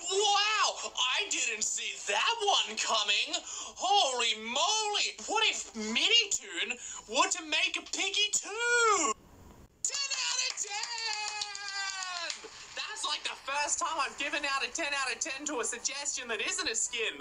Wow, I didn't see that one coming. Holy moly, what if Minitoon were to make a piggy too? 10 out of 10! That's like the first time I've given out a 10 out of 10 to a suggestion that isn't a skin.